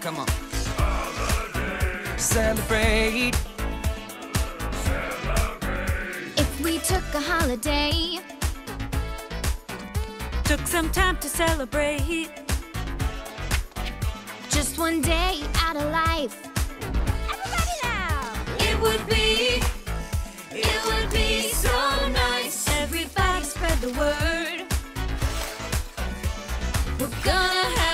Come on. Celebrate. If we took a holiday, Took some time to celebrate. just one day out of life. Everybody now! It would be, it would be so nice. Everybody spread the word. We're gonna have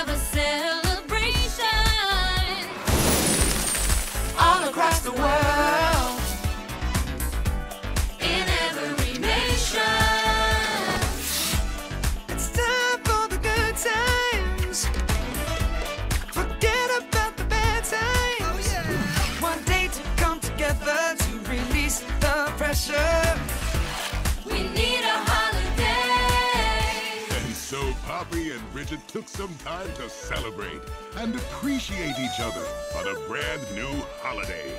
pressure. We need a holiday. And so Poppy and Bridget took some time to celebrate and appreciate each other on a brand new holiday.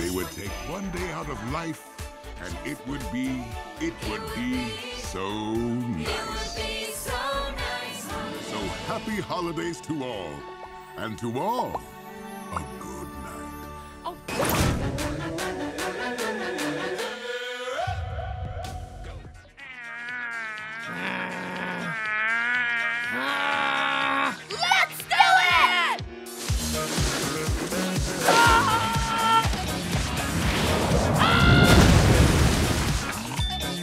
They would take one day out of life and it would be, it would be so nice. Be so nice. So happy holidays to all. And to all, Ah!